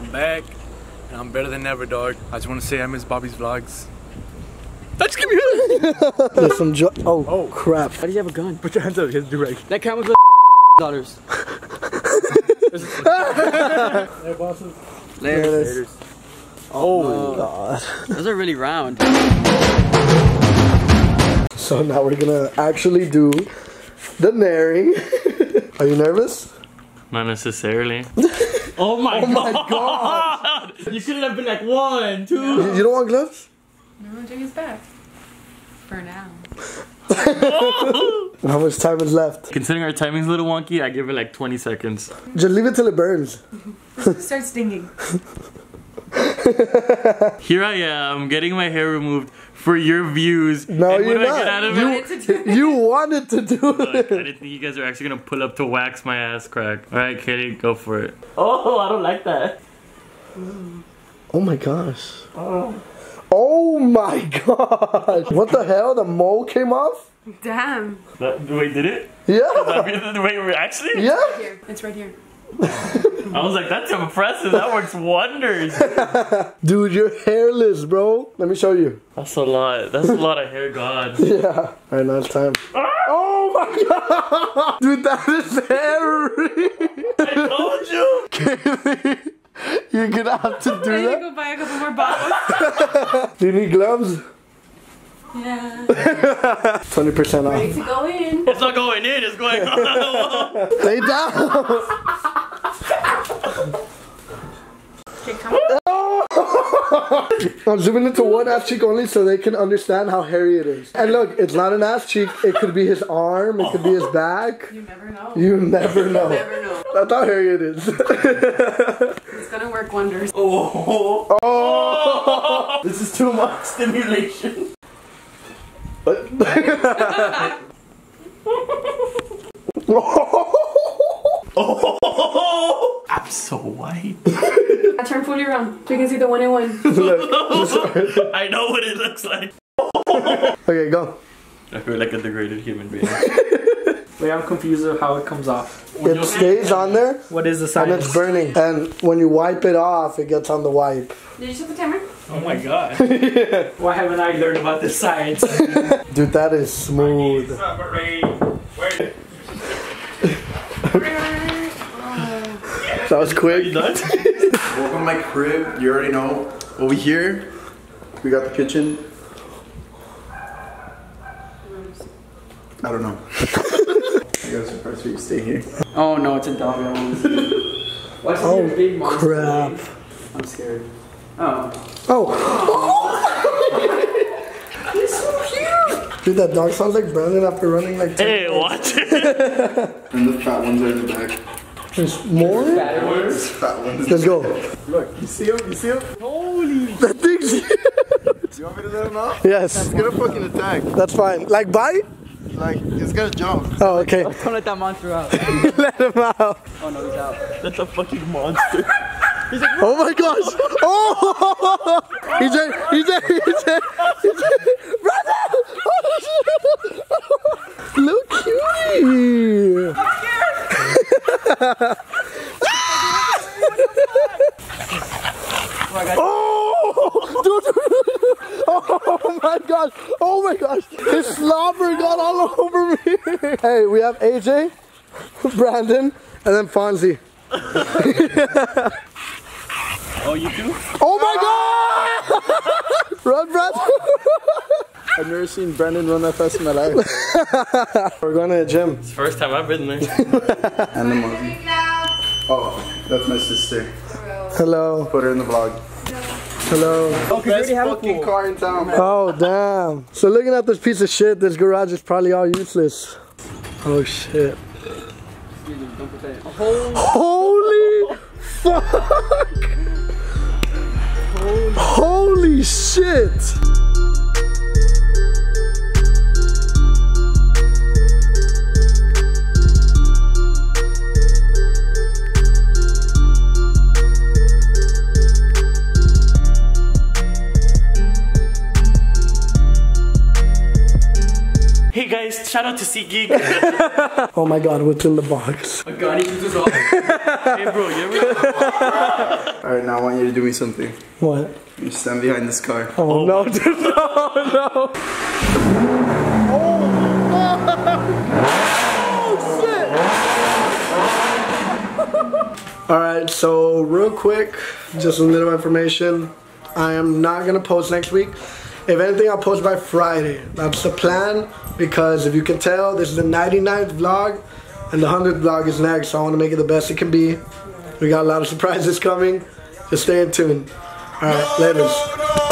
I'm back, and I'm better than ever, dog. I just want to say I miss Bobby's vlogs. That's give me There's some jo- oh, oh crap. Why does he have a gun? Put your hands up, his direct. That camera's the daughters. Hey, bosses. There it Later. is. Oh, God. Those are really round. So now we're gonna actually do the nairing. Are you nervous? Not necessarily. Oh my, Oh my god! You could have been like one, two. You you don't want gloves? No, I'm doing his best. For now. How much time is left? Considering our timing's a little wonky, I give it like 20 seconds. Just leave it till it burns. Start stinging. Here I am, getting my hair removed for your views. No, and you're do I not. get out of You- it? Wanted to do it. You wanted to do Look, I didn't think you guys are actually gonna pull up to wax my ass crack. Alright, Katie, go for it. Oh, I don't like that. Oh my gosh. Oh Oh my gosh. What the hell? The mole came off? Damn. that wait, did it? Yeah. wait, wait, actually? Yeah. Here. It's right here. I was like, that's impressive. That works wonders. Dude, you're hairless, bro. Let me show you. That's a lot. That's a lot of hair god. Yeah. All right, now it's time. Ah! Oh my god. Dude, that is hairy. I told you. You're gonna have to I do need to that. go buy a couple more bottles. Do you need gloves? yeah. 20% Ready off. to go in. It's not going in. It's going on. Lay down. Okay, come on. I'm zooming into one ass cheek only so they can understand how hairy it is. And look, it's not an ass cheek. It could be his arm. It could be his back. You never know. You never know. never know. That's how hairy it is. It's gonna work wonders. oh. oh. This is too much stimulation. Oh, I'm so white. I turn fully around so you can see the one in one. I know what it looks like. okay, go. I feel like a degraded human being. Wait, I'm confused of how it comes off. It stays on there What is the and it's burning. And when you wipe it off, it gets on the wipe. Did you set the timer? Oh my god. Why haven't I learned about this science? Dude, that is smooth. That was quick. Welcome to my crib. You already know. Over here, we got the kitchen. I don't know. I got a surprise for you. Stay here. oh no, it's a dog. Why is Oh, there a big monster? crap. thing? I'm scared. Oh. Oh. He's so cute! Dude, that dog sounds like Brandon after running like 10 hey, watch it. And the fat ones are in the back. There's more? Fat ones. Fat ones. Let's go. Look, you see him? You see him? Holy. That thing's Do you want me to let him out? Yes, It's gonna fucking attack. that's fine. Like bite? Like, it's gonna jump. Oh, okay. Don't let that monster out. Let him out. Oh no, he's out. That's a fucking monster. He's like, Oh my gosh. Oh! EJ, EJ, EJ, EJ. Brother! Oh, shit. Look cutie. Oh! Oh my gosh! Oh my gosh! His slobber got all over me. Hey, we have AJ, Brandon, and then Fonzie. Oh, you too? Oh my god! Run, Brandon! I've never seen Brandon run that fast in my life. We're going to the gym. It's the first time I've been there. and the monkey. Oh, that's my sister. Hello. Put her in the vlog. Hello. Oh, Best fucking car in town, man. Oh damn. So looking at this piece of shit, this garage is probably all useless. Oh shit. Holy fuck! Holy shit! Hey guys, shout out to SeatGeek. Oh my god, what's in the box? Oh god, he just all. hey, bro, you ever? All right, now I want you to do me something. What? You stand behind this car. Oh, oh. no, dude, no, Oh no. Oh shit! All right, so real quick, just a little information. I am not gonna post next week. If anything, I'll post by Friday. That's the plan because if you can tell, this is the 99th vlog and the 100th vlog is next. So I want to make it the best it can be. We got a lot of surprises coming. Just stay tuned. All right, later. They want